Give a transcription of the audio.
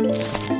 you